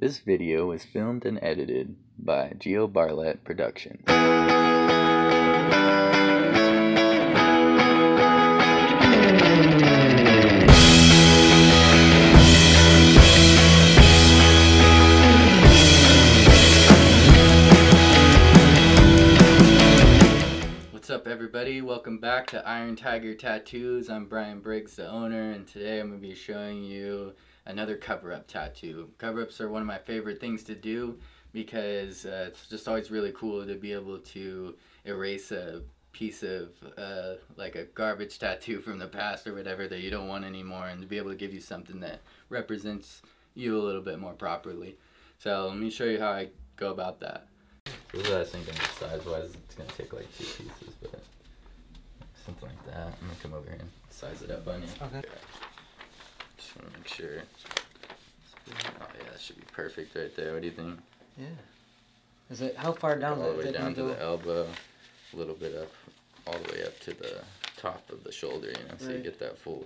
This video was filmed and edited by Gio Bartlett Productions. What's up, everybody? Welcome back to Iron Tiger Tattoos. I'm Bryan Briggs, the owner, and today I'm going to be showing you another cover up tattoo. Cover ups are one of my favorite things to do because uh, it's just always really cool to be able to erase a piece of uh, like a garbage tattoo from the past or whatever that you don't want anymore and to be able to give you something that represents you a little bit more properly. So let me show you how I go about that. This is what I was thinking size wise, it's gonna take like two pieces, but something like that. I'm gonna come over here and size it up on you. Okay. Make sure. Oh yeah, that should be perfect right there. What do you think? Yeah. Is it how far down all the way down to go? the elbow, a little bit up, all the way up to the top of the shoulder, you know, so you get that full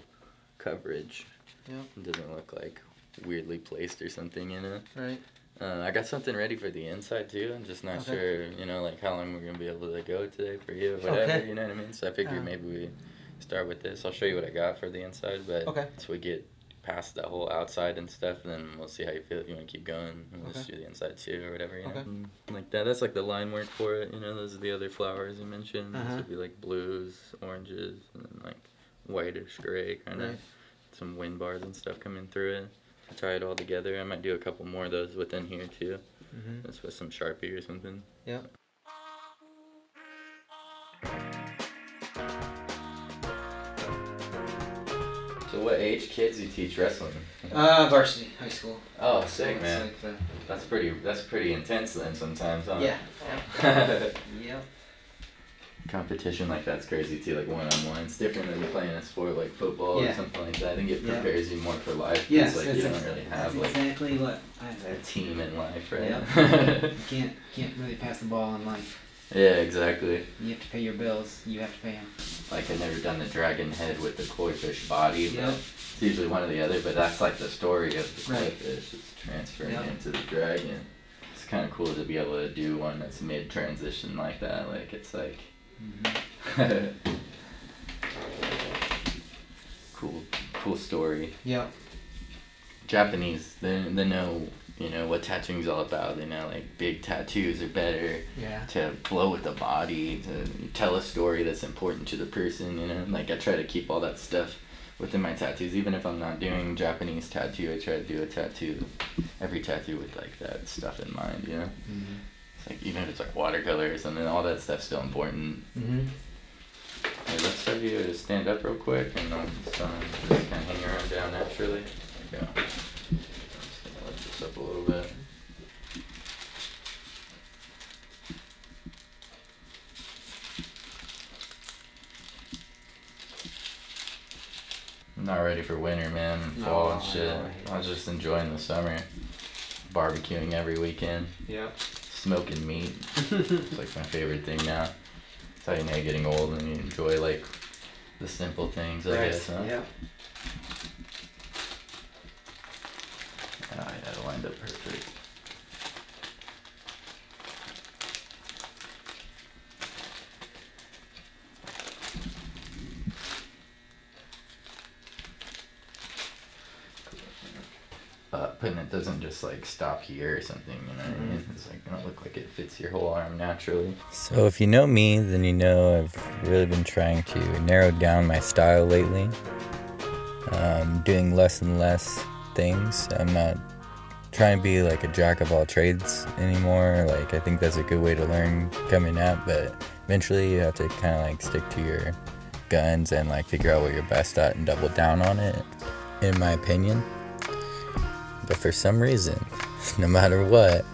coverage. Yeah. It doesn't look like weirdly placed or something, you know. Right. Uh, I got something ready for the inside too. I'm just not Okay. sure, you know, like how long we're gonna be able to go today for you, whatever. Okay. You know what I mean? So I figured maybe we start with this. I'll show you what I got for the inside, but Okay. once we get past that whole outside and stuff, then we'll see how you feel. If you want to keep going, we'll just do the inside too, or whatever. You know, Okay. Mm, like that. That's like the line work for it. You know, those are the other flowers you mentioned. Uh-huh. This would be like blues, oranges, and then like whitish gray, kind of. Right. Some wind bars and stuff coming through it. Tie it all together. I might do a couple more of those within here too. Mhm. Just with some Sharpie or something. Yep. What age kids you teach wrestling? Uh, varsity high school. Oh, sick man. like the- That's pretty. That's pretty intense then sometimes, huh? yeah. Yep. Competition like that's crazy too. Like one on one, it's different than playing a sport like football or something like that. I think it Yeah. prepares you more for life. Yes. like you don't really have like exactly what I. a team in life, right? Yep. You can't can't really pass the ball in life. Yeah, exactly. You have to pay your bills. You have to pay them. Like I've never done the dragon head with the koi fish body, but Yep. it's usually one or the other. But that's like the story of the koi Right. fish. It's transferring Yep. into the dragon. It's kind of cool to be able to do one that's mid transition like that. Like it's like mm-hmm. cool, cool story. Yep. Japanese, they they know you know what tattooing's all about. you know like big tattoos are better Yeah. to flow with the body, to tell a story that's important to the person, you know. Like I try to keep all that stuff within my tattoos. Even if I'm not doing Japanese tattoo, I try to do a tattoo, every tattoo with like that stuff in mind, you know. Mhm. It's like even if it's like watercolor or something, all that stuff's still important. Mhm. Hey, let's have you stand up real quick and um, just, um, just kind of hang around down naturally. There you go. Just gonna lift this up a little bit. I'm not ready for winter, man. and No, Fall and shit. I I was just enjoying the summer. Barbecuing every weekend. Yep. Smoking meat. It's like my favorite thing now. It's how you know you're getting old and you enjoy like the simple things, I guess, huh? Yep. Oh yeah, it lined up perfect. But putting it doesn't just like stop here or something, you know what I mean? It's like don't look like it fits your whole arm naturally. So if you know me, then you know I've really been trying to narrow down my style lately. Um, doing less and less things. I'm not trying and be like a jack of all trades anymore. Like I think that's a good way to learn coming up, but eventually you have to kind of like stick to your guns and like figure out what you're best at and double down on it, in my opinion. But for some reason, no matter what,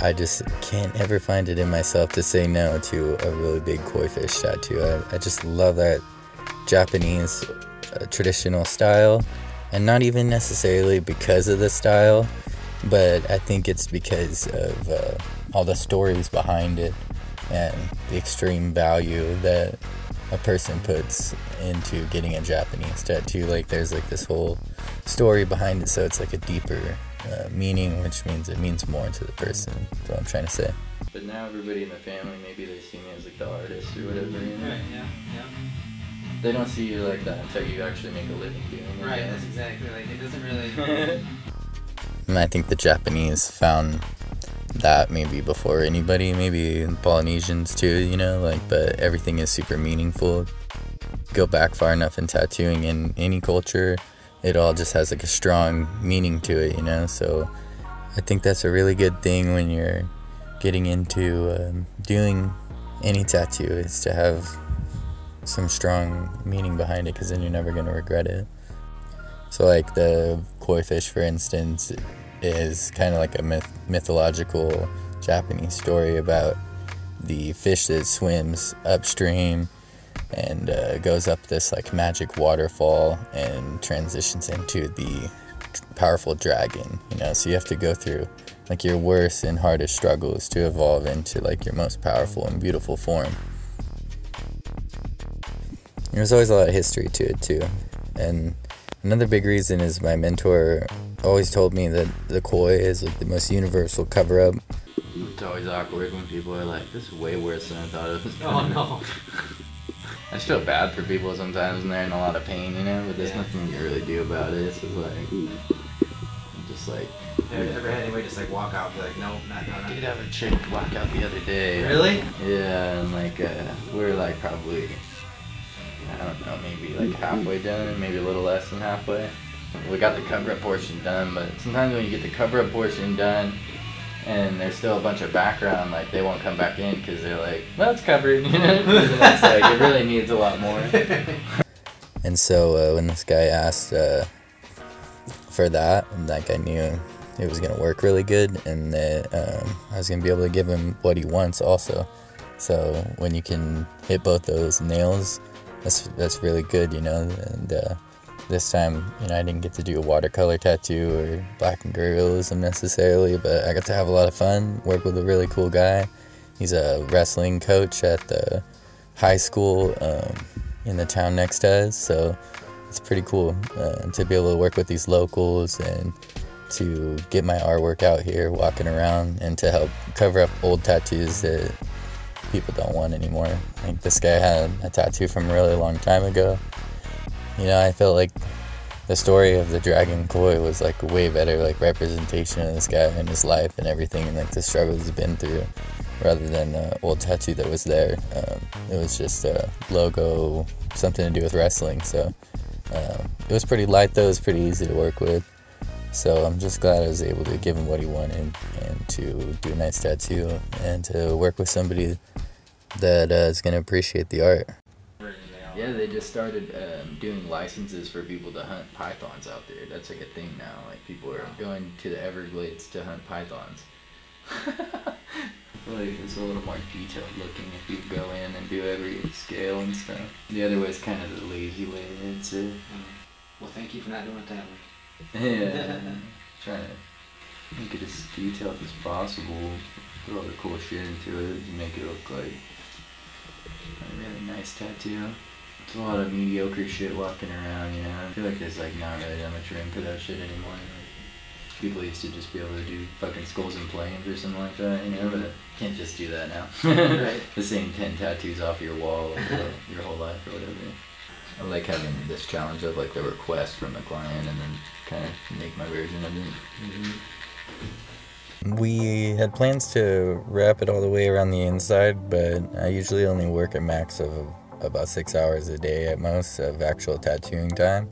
I just can't ever find it in myself to say no to a really big koi fish tattoo. I, I just love that Japanese uh, traditional style, and not even necessarily because of the style, but I think it's because of uh, all the stories behind it and the extreme value that a person puts into getting a Japanese tattoo. Like there's like this whole story behind it, so it's like a deeper uh, meaning, which means it means more to the person. That's what I'm trying to say. But now everybody in the family, maybe they see me as like the artist or whatever. You know? Right. Yeah. Yeah. They don't see you like that until you actually make a living doing it. Right. That's exactly like it doesn't really. and I think the Japanese found that maybe before anybody, maybe Polynesians too, you know, like, but everything is super meaningful. Go back far enough in tattooing in any culture, it all just has like a strong meaning to it, you know, so I think that's a really good thing when you're getting into um, doing any tattoo is to have some strong meaning behind it because then you're never going to regret it. So, like the koi fish, for instance, is kind of like a myth- mythological Japanese story about the fish that swims upstream and uh, goes up this like magic waterfall and transitions into the powerful dragon. You know, so you have to go through like your worst and hardest struggles to evolve into like your most powerful and beautiful form. There's always a lot of history to it too, and Another big reason is my mentor always told me that the koi is like the most universal cover up. It's always awkward when people are like, this is way worse than I thought it was. Oh no. I just feel bad for people sometimes when they're in a lot of pain, you know, but there's yeah. nothing you can really do about it. It's just like, just like. Ever, ever had anybody just like walk out and be like, nope, not, not, not. I did have a chick walk out the other day. Really? Yeah, and like, uh, we are like probably I don't know, maybe like halfway done, maybe a little less than halfway. We got the cover up portion done, but sometimes when you get the cover up portion done and there's still a bunch of background, like they won't come back in because they're like, well, it's covered. You know, it's like it really needs a lot more. and so uh, when this guy asked uh, for that, like I knew it was gonna work really good, and that um, I was gonna be able to give him what he wants also. So when you can hit both those nails that's that's really good, you know. And uh, this time, you know, I didn't get to do a watercolor tattoo or black and gray realism necessarily, but I got to have a lot of fun. Work with a really cool guy. He's a wrestling coach at the high school um, in the town next to us, so it's pretty cool uh, to be able to work with these locals and to get my artwork out here walking around and to help cover up old tattoos that people don't want anymore. Like this guy had a tattoo from a really long time ago. You know, I felt like the story of the dragon koi was like a way better like representation of this guy and his life and everything and like the struggles he's been through rather than the old tattoo that was there. Um, it was just a logo, something to do with wrestling. So um, it was pretty light though. It was pretty easy to work with. So I'm just glad I was able to give him what he wanted and to do a nice tattoo and to work with somebody that uh, is going to appreciate the art. Yeah, they just started um, doing licenses for people to hunt pythons out there. That's like a thing now. Like people are going to the Everglades to hunt pythons. like it's a little more detailed looking if you go in and do every scale and stuff. The other way is kind of the lazy way. It's a, well, thank you for not doing it that way. Yeah, trying to make it as detailed as possible. Put all the cool shit into it and make it look like a really nice tattoo. It's a lot of mediocre shit walking around, you know. I feel like there's like not really that much room for that shit anymore. Like, people used to just be able to do fucking skulls and planes or something like that, you know, but can't just do that now. right. The same ten tattoos off your wall your whole life or whatever. I like having this challenge of like the request from the client and then kind of make my version of it. Mm-hmm. We had plans to wrap it all the way around the inside, but I usually only work a max of about six hours a day at most of actual tattooing time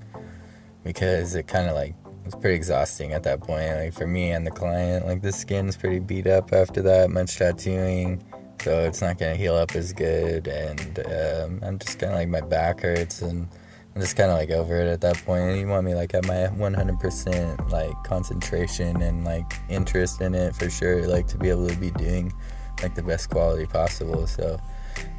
because it kind of like it's pretty exhausting at that point. Like for me and the client, like the skin's pretty beat up after that much tattooing so it's not gonna heal up as good, and um, I'm just kind of like my back hurts, and I'm just kind of like over it at that point. And you want me like at my 100% like concentration and like interest in it for sure, like to be able to be doing like the best quality possible. So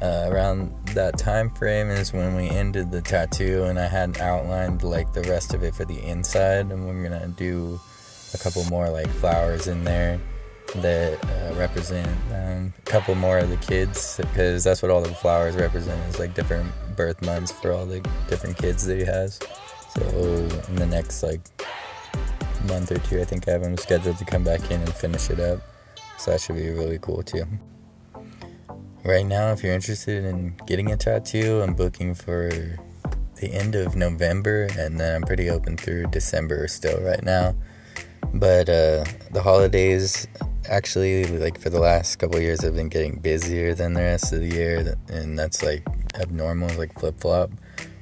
uh, around that time frame is when we ended the tattoo, and I had outlined like the rest of it for the inside, and we're gonna do a couple more like flowers in there that uh, represent um, a couple more of the kids because that's what all the flowers represent is like different birth months for all the different kids that he has. So in the next like month or two, I think I have him scheduled to come back in and finish it up. So that should be really cool too. Right now, if you're interested in getting a tattoo, I'm booking for the end of November, and then I'm pretty open through December still right now. But uh, the holidays, actually, like for the last couple years, have been getting busier than the rest of the year, and that's like abnormal, like flip flop.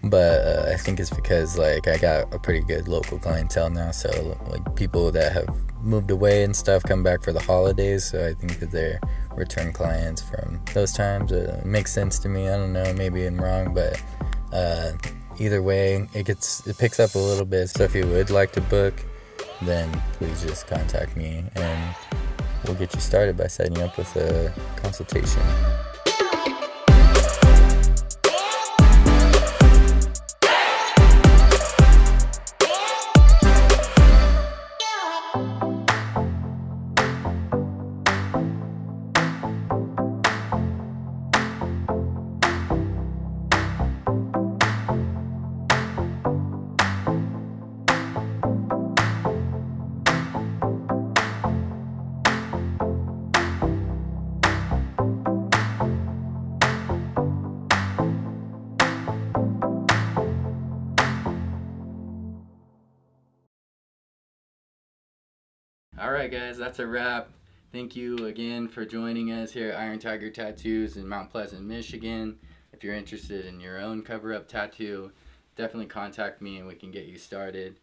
But uh, I think it's because like I got a pretty good local clientele now, so like people that have moved away and stuff come back for the holidays. So I think that they're return clients from those times. Uh, it makes sense to me. I don't know, maybe I'm wrong, but uh, either way, it gets it picks up a little bit. So if you would like to book, then please just contact me and we'll get you started by setting up with a consultation. Alright guys, that's a wrap. Thank you again for joining us here at Iron Tiger Tattoos in Mount Pleasant, Michigan. If you're interested in your own cover-up tattoo, definitely contact me and we can get you started.